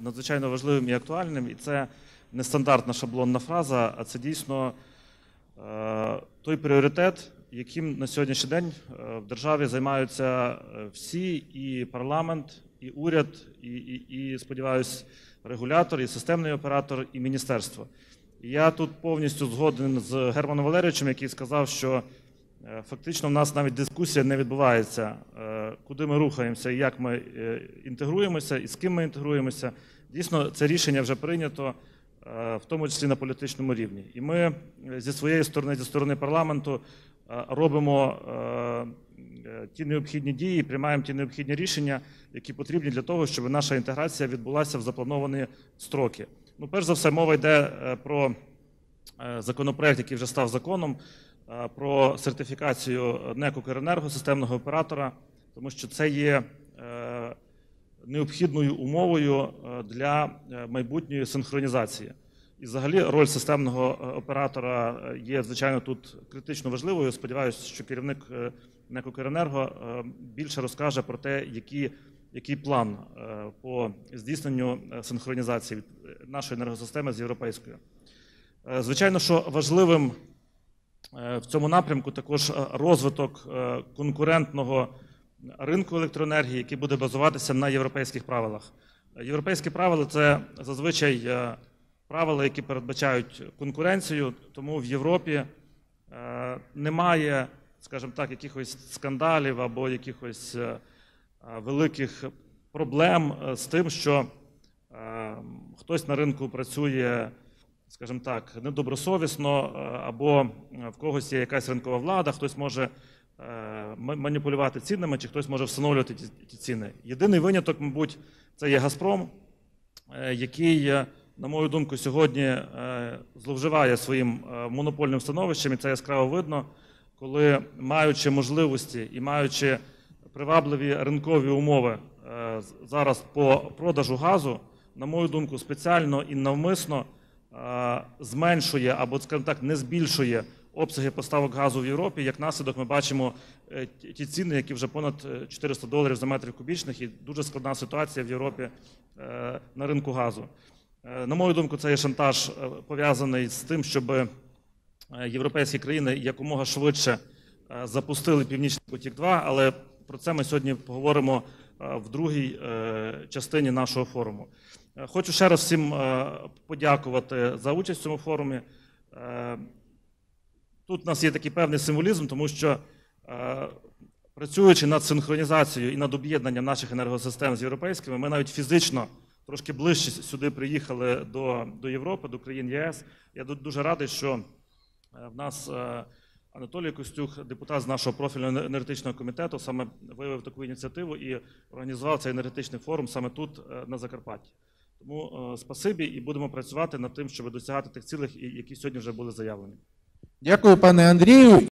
надзвичайно важливим і актуальним. І це не стандартна шаблонна фраза, а це дійсно е, той пріоритет, яким на сьогоднішній день е, в державі займаються е, всі, і парламент, і уряд, і, і, і сподіваюсь, регулятор, і системний оператор, і міністерство. Я тут повністю згоден з Германом Валерійовичем, який сказав, що фактично в нас навіть дискусія не відбувається, куди ми рухаємося, і як ми е, інтегруємося, і з ким ми інтегруємося. Дійсно, це рішення вже прийнято, е, в тому числі на політичному рівні. І ми е, зі своєї сторони, зі сторони парламенту, робимо ті необхідні дії, приймаємо ті необхідні рішення, які потрібні для того, щоб наша інтеграція відбулася в заплановані строки. Ну, перш за все, мова йде про законопроект, який вже став законом, про сертифікацію НЕК «Укренерго» системного оператора, тому що це є е, необхідною умовою е, для е, майбутньої синхронізації. І взагалі роль системного оператора є, звичайно, тут критично важливою. Сподіваюся, що керівник НЕК «Укренерго» е, більше розкаже про те, які, який план по здійсненню синхронізації нашої енергосистеми з європейською. Звичайно, що важливим в цьому напрямку також розвиток конкурентного ринку електроенергії, який буде базуватися на європейських правилах. Європейські правила це зазвичай е, правила, які передбачають конкуренцію, тому в Європі е, немає, скажімо так, якихось скандалів або якихось е, великих проблем з тим, що хтось на ринку працює, скажімо так, недобросовісно, або в когось є якась ринкова влада, хтось може маніпулювати цінами, чи хтось може встановлювати ті, ціни. Єдиний виняток, мабуть, це є Газпром, е, який, е, на мою думку, сьогодні е, зловживає своїм е, монопольним становищем, і це яскраво видно, коли маючи можливості і маючи привабливі ринкові умови е, зараз по продажу газу, на мою думку, спеціально і навмисно е, зменшує або, скажімо так, не збільшує обсяги поставок газу в Європі. Як наслідок, ми бачимо е, ті- ціни, які вже понад е, 400 доларів за метр кубічних, і дуже складна ситуація в Європі е, на ринку газу. Е, На мою думку, це є шантаж е, пов'язаний з тим, щоб е, європейські країни якомога швидше е, запустили Північний потік 2 але про це ми сьогодні поговоримо е, в другій е, частині нашого форуму. Е, Хочу ще раз всім е, подякувати за участь в цьому форумі. Тут у нас є такий певний символізм, тому що е, працюючи над синхронізацією і над об'єднанням наших енергосистем з європейськими, ми навіть фізично трошки ближче сюди приїхали до, до Європи, до країн ЄС. Я дуже радий, що е, в нас е, Анатолій Костюх, депутат з нашого профільного енергетичного комітету, саме виявив таку ініціативу і організував цей енергетичний форум саме тут, на Закарпатті. Тому е, спасибі і будемо працювати над тим, щоб досягати тих цілей, які сьогодні вже були заявлені. Дякую, пане Андрію.